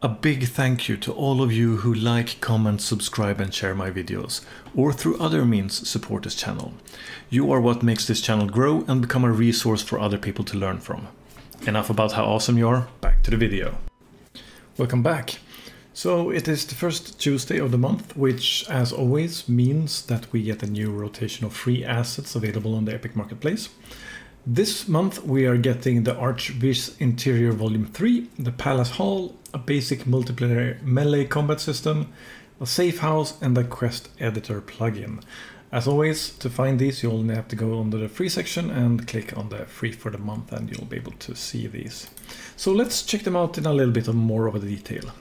A big thank you to all of you who like, comment, subscribe and share my videos, or through other means support this channel. You are what makes this channel grow and become a resource for other people to learn from. Enough about how awesome you are, back to the video. Welcome back. So it is the first Tuesday of the month, which as always means that we get a new rotation of free assets available on the Epic Marketplace. This month we are getting the Archviz Interior Volume 3, the Palace Hall, a basic multiplayer melee combat system, a safe house and a quest editor plugin. As always, to find these you only have to go under the free section and click on the free for the month and you'll be able to see these. So let's check them out in a little bit of more of a detail.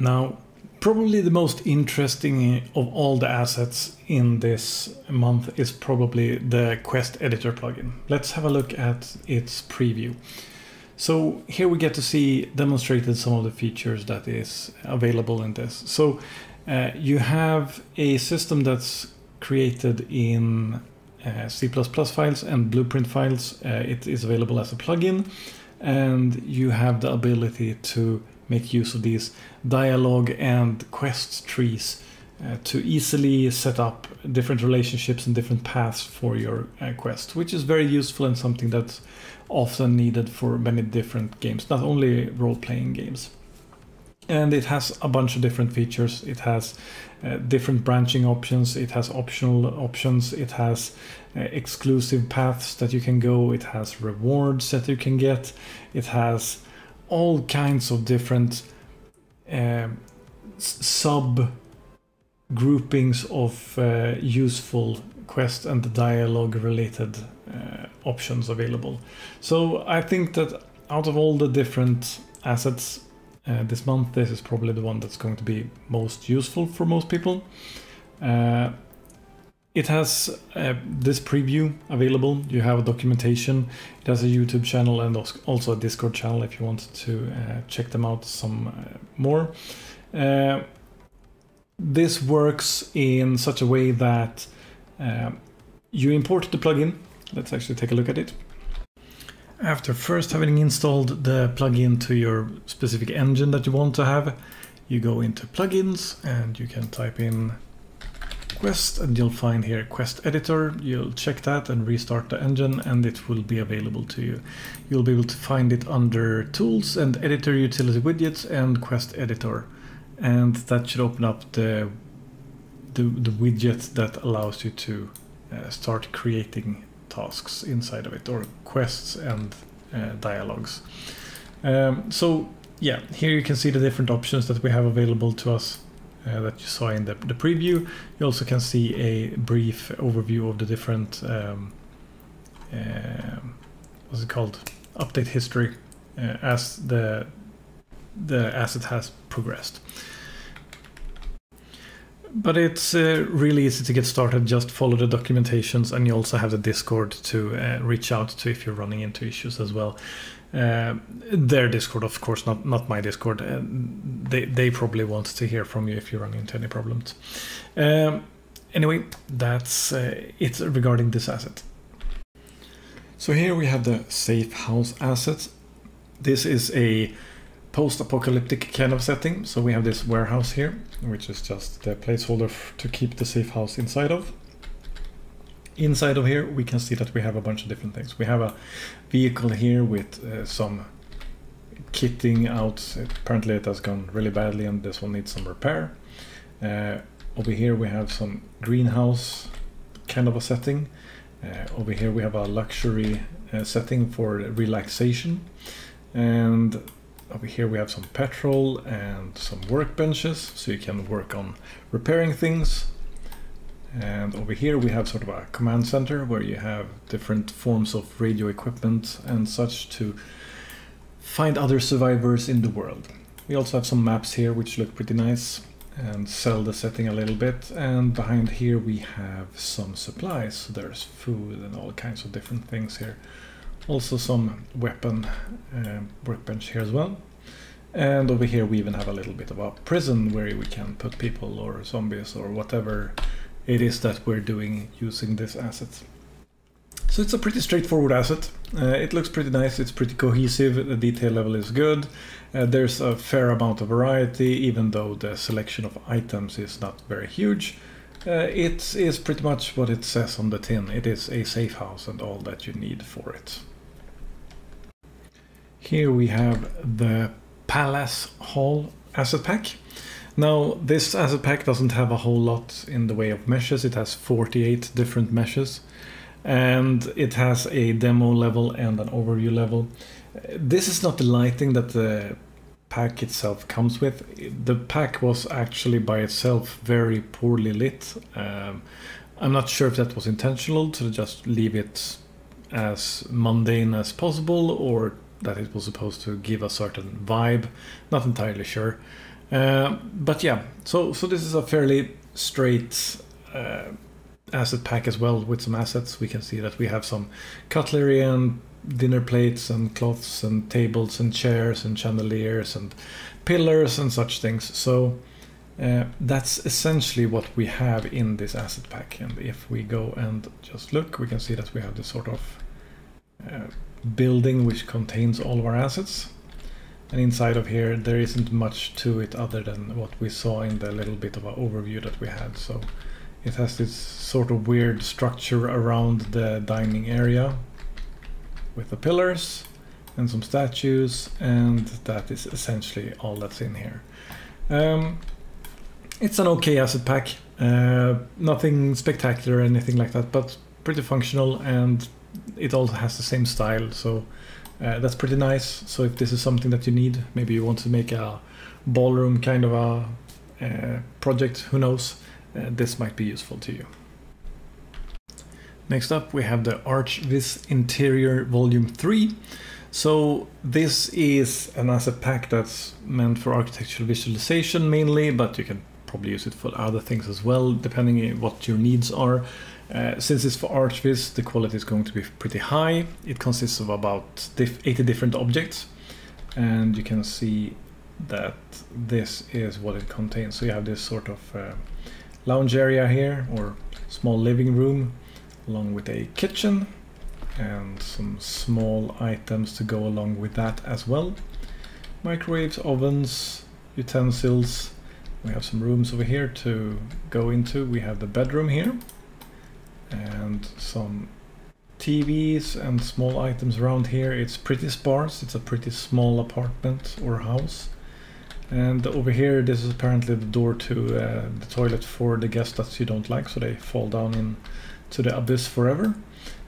Now, probably the most interesting of all the assets in this month is probably the Quest Editor plugin. Let's have a look at its preview. So here we get to see demonstrated some of the features that is available in this. So uh, you have a system that's created in uh, C++ files and blueprint files. Uh, it is available as a plugin and you have the ability to make use of these dialogue and quest trees uh, to easily set up different relationships and different paths for your uh, quest, which is very useful and something that's often needed for many different games, not only role playing games. And it has a bunch of different features. It has uh, different branching options, it has optional options, it has uh, exclusive paths that you can go, it has rewards that you can get, it has all kinds of different uh, sub groupings of uh, useful quest and dialogue related uh, options available. So I think that out of all the different assets uh, this month, this is probably the one that's going to be most useful for most people. It has uh, this preview available. You have a documentation. It has a YouTube channel and also a Discord channel if you want to uh, check them out some uh, more. Uh, this works in such a way that uh, you import the plugin. Let's actually take a look at it. After first having installed the plugin to your specific engine that you want to have, you go into plugins and you can type in quest and you'll find here quest editor. You'll check that and restart the engine and it will be available to you. You'll be able to find it under tools and editor utility widgets and quest editor. And that should open up the the, the widget that allows you to uh, start creating tasks inside of it or quests and uh, dialogues. Um, so yeah here you can see the different options that we have available to us uh, that you saw in the, the preview. You also can see a brief overview of the different, um, uh, what's it called, update history uh, as the the asset has progressed. But it's uh, really easy to get started. Just follow the documentations, and you also have the Discord to uh, reach out to if you're running into issues as well. Uh, their Discord, of course, not not my Discord. Uh, they they probably want to hear from you if you run into any problems. Um, anyway, that's uh, it regarding this asset. So here we have the safe house asset. This is a post-apocalyptic kind of setting. So we have this warehouse here, which is just the placeholder to keep the safe house inside of. Inside of here, we can see that we have a bunch of different things. We have a vehicle here with uh, some kitting out. Apparently it has gone really badly and this one needs some repair. Uh, over here we have some greenhouse kind of a setting. Uh, over here we have a luxury uh, setting for relaxation. And over here we have some petrol and some workbenches so you can work on repairing things and over here we have sort of a command center where you have different forms of radio equipment and such to find other survivors in the world. We also have some maps here which look pretty nice and sell the setting a little bit. And behind here we have some supplies. So there's food and all kinds of different things here. Also some weapon uh, workbench here as well. And over here we even have a little bit of a prison where we can put people or zombies or whatever it is that we're doing using this asset. So it's a pretty straightforward asset. Uh, it looks pretty nice, it's pretty cohesive, the detail level is good. Uh, there's a fair amount of variety, even though the selection of items is not very huge. Uh, it is pretty much what it says on the tin. It is a safe house and all that you need for it. Here we have the Palace Hall asset pack. Now this asset pack doesn't have a whole lot in the way of meshes. It has 48 different meshes and it has a demo level and an overview level. This is not the lighting that the pack itself comes with. The pack was actually by itself very poorly lit. Um, I'm not sure if that was intentional to just leave it as mundane as possible or that it was supposed to give a certain vibe. Not entirely sure. Uh, but yeah, so so this is a fairly straight uh, asset pack as well with some assets. We can see that we have some cutlery and dinner plates and cloths and tables and chairs and chandeliers and pillars and such things. So uh, that's essentially what we have in this asset pack. And if we go and just look, we can see that we have this sort of uh, building which contains all of our assets. And inside of here, there isn't much to it other than what we saw in the little bit of an overview that we had. So it has this sort of weird structure around the dining area with the pillars and some statues and that is essentially all that's in here. Um, it's an okay asset pack, uh, nothing spectacular or anything like that, but pretty functional and it all has the same style, so uh, that's pretty nice. So if this is something that you need, maybe you want to make a ballroom kind of a uh, project, who knows, uh, this might be useful to you. Next up we have the ArchViz Interior Volume 3. So this is an asset pack that's meant for architectural visualization mainly, but you can probably use it for other things as well, depending on what your needs are. Uh, since it's for ArchViz, the quality is going to be pretty high. It consists of about 80 different objects, and you can see that this is what it contains. So you have this sort of uh, lounge area here, or small living room, along with a kitchen and some small items to go along with that as well. Microwaves, ovens, utensils. We have some rooms over here to go into. We have the bedroom here and some TVs and small items around here. It's pretty sparse. It's a pretty small apartment or house. And over here, this is apparently the door to uh, the toilet for the guests that you don't like, so they fall down into the abyss forever.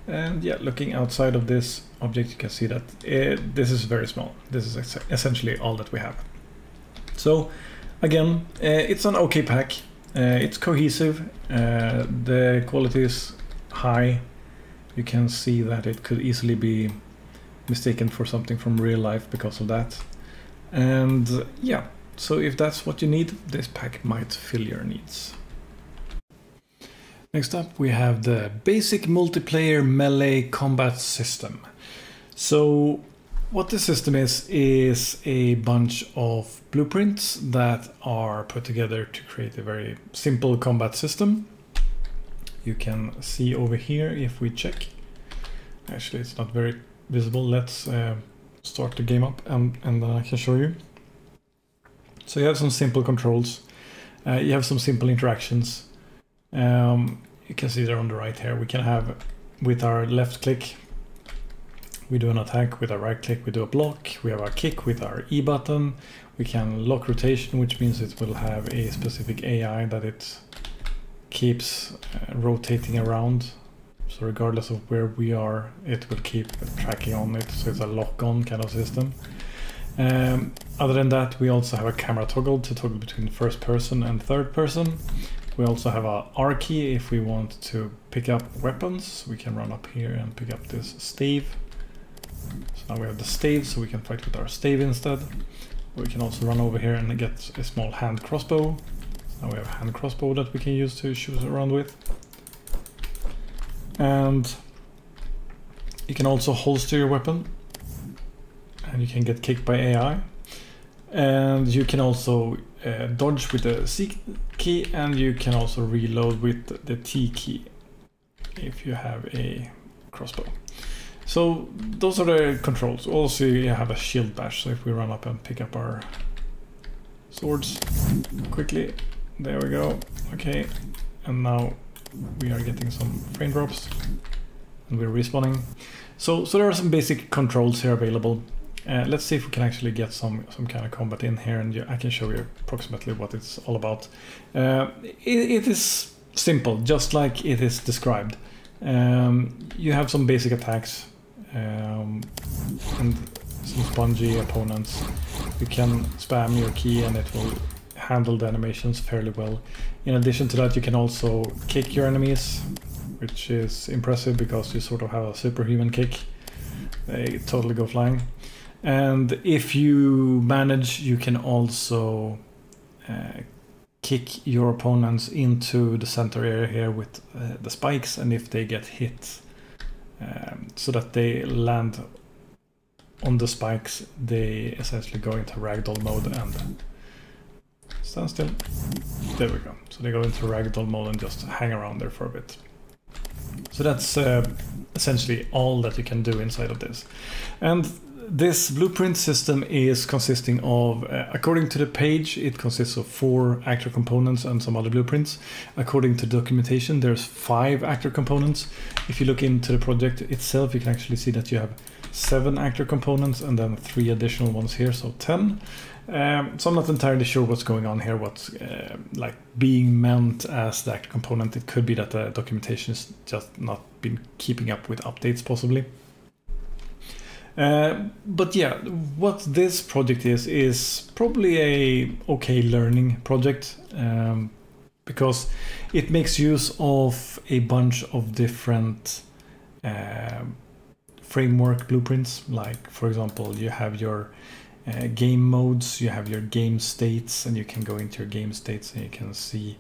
And yeah, looking outside of this object, you can see that it, this is very small. This is essentially all that we have. So again, uh, it's an okay pack. Uh, it's cohesive. Uh, the quality is high. You can see that it could easily be mistaken for something from real life because of that. And yeah, so if that's what you need, this pack might fill your needs. Next up, we have the basic multiplayer melee combat system. So what this system is, is a bunch of blueprints that are put together to create a very simple combat system. You can see over here if we check. Actually, it's not very visible. Let's uh, start the game up and, and then I can show you. So you have some simple controls. Uh, you have some simple interactions. Um, you can see there on the right here, we can have with our left click, we do an attack with our right click, we do a block, we have our kick with our E button, we can lock rotation, which means it will have a specific AI that it keeps uh, rotating around. So regardless of where we are, it will keep tracking on it. So it's a lock on kind of system. Um, other than that, we also have a camera toggle to toggle between first person and third person. We also have a R key if we want to pick up weapons. We can run up here and pick up this stave. So now we have the stave, so we can fight with our stave instead. We can also run over here and get a small hand crossbow. Now we have a hand crossbow that we can use to shoot around with. And you can also holster your weapon. And you can get kicked by AI. And you can also uh, dodge with the C key and you can also reload with the T key if you have a crossbow. So those are the controls. Also you have a shield bash, so if we run up and pick up our swords quickly, there we go. Okay, and now we are getting some frame drops and we're respawning. So, so there are some basic controls here available. Uh, let's see if we can actually get some some kind of combat in here and I can show you approximately what it's all about. Uh, it, it is simple, just like it is described. Um, you have some basic attacks um, and some spongy opponents. You can spam your key and it will handle the animations fairly well. In addition to that you can also kick your enemies, which is impressive because you sort of have a superhuman kick. They totally go flying. And if you manage, you can also uh, kick your opponents into the center area here with uh, the spikes and if they get hit so that they land on the spikes. They essentially go into ragdoll mode and stand still. There we go. So they go into ragdoll mode and just hang around there for a bit. So that's uh, essentially all that you can do inside of this. And this blueprint system is consisting of, uh, according to the page, it consists of four actor components and some other blueprints. According to documentation, there's five actor components. If you look into the project itself, you can actually see that you have seven actor components and then three additional ones here, so 10. Um, so I'm not entirely sure what's going on here, what's uh, like being meant as the actor component. It could be that the documentation is just not been keeping up with updates possibly. Uh, but yeah, what this project is is probably a okay learning project um, because it makes use of a bunch of different uh, framework blueprints. Like for example, you have your uh, game modes, you have your game states, and you can go into your game states and you can see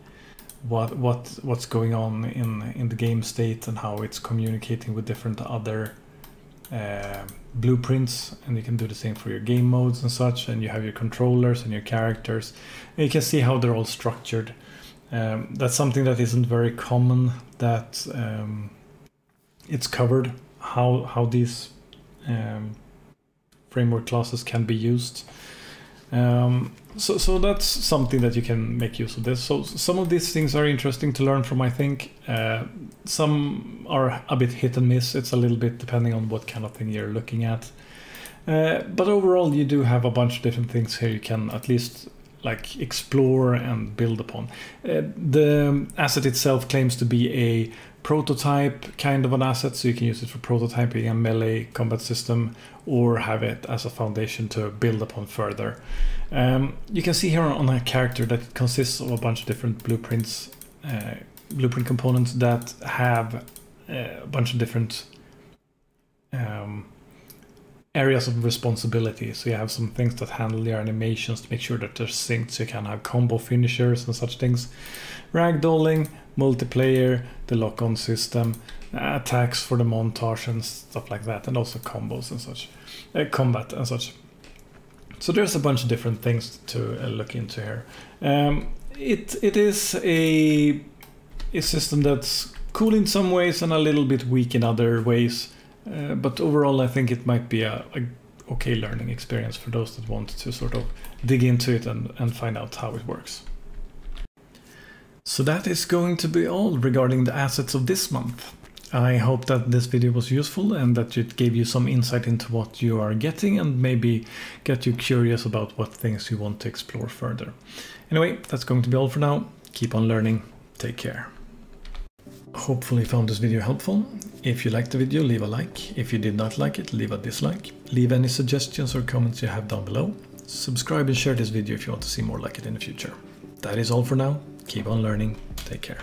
what what what's going on in in the game state and how it's communicating with different other uh, blueprints and you can do the same for your game modes and such and you have your controllers and your characters. And you can see how they're all structured. Um, that's something that isn't very common that um, it's covered how how these um, framework classes can be used. Um, so, so that's something that you can make use of this. So some of these things are interesting to learn from, I think. Uh, some are a bit hit and miss. It's a little bit depending on what kind of thing you're looking at. Uh, but overall, you do have a bunch of different things here you can at least like explore and build upon. Uh, the asset itself claims to be a prototype kind of an asset, so you can use it for prototyping a melee combat system or have it as a foundation to build upon further. Um, you can see here on a character that consists of a bunch of different blueprints, uh, blueprint components that have uh, a bunch of different um, areas of responsibility. So you have some things that handle your animations to make sure that they're synced so you can have combo finishers and such things. Ragdolling, multiplayer, the lock-on system, attacks for the montage and stuff like that, and also combos and such, uh, combat and such. So there's a bunch of different things to uh, look into here. Um, it it is a a system that's cool in some ways and a little bit weak in other ways. Uh, but overall, I think it might be a, a, okay learning experience for those that want to sort of dig into it and, and find out how it works. So that is going to be all regarding the assets of this month. I hope that this video was useful and that it gave you some insight into what you are getting and maybe get you curious about what things you want to explore further. Anyway, that's going to be all for now. Keep on learning. Take care. Hopefully you found this video helpful. If you liked the video, leave a like. If you did not like it, leave a dislike. Leave any suggestions or comments you have down below. Subscribe and share this video if you want to see more like it in the future. That is all for now. Keep on learning. Take care.